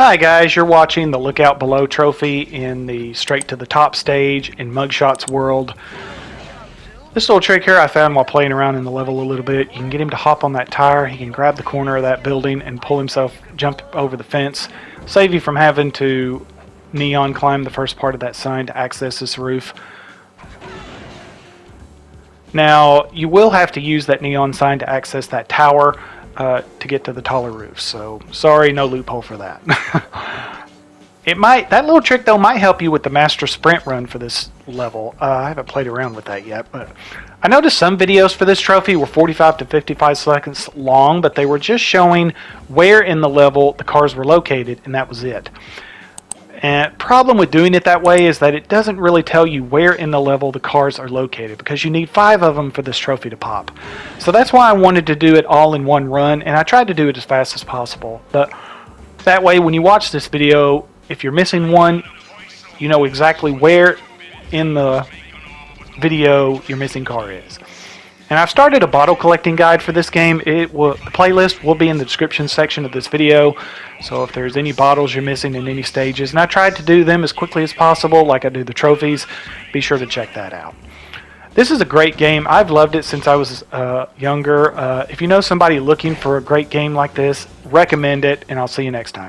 Hi guys, you're watching the Lookout Below trophy in the Straight to the Top stage in Mugshots World. This little trick here I found while playing around in the level a little bit. You can get him to hop on that tire, he can grab the corner of that building and pull himself, jump over the fence, save you from having to neon climb the first part of that sign to access this roof. Now, you will have to use that neon sign to access that tower, uh, to get to the taller roofs. So sorry, no loophole for that. it might that little trick though might help you with the master sprint run for this level. Uh, I haven't played around with that yet, but I noticed some videos for this trophy were 45 to 55 seconds long, but they were just showing where in the level the cars were located, and that was it. And problem with doing it that way is that it doesn't really tell you where in the level the cars are located because you need five of them for this trophy to pop. So that's why I wanted to do it all in one run and I tried to do it as fast as possible. But that way when you watch this video, if you're missing one, you know exactly where in the video your missing car is. And I've started a bottle collecting guide for this game. It will, the playlist will be in the description section of this video. So if there's any bottles you're missing in any stages, and I tried to do them as quickly as possible, like I do the trophies, be sure to check that out. This is a great game. I've loved it since I was uh, younger. Uh, if you know somebody looking for a great game like this, recommend it, and I'll see you next time.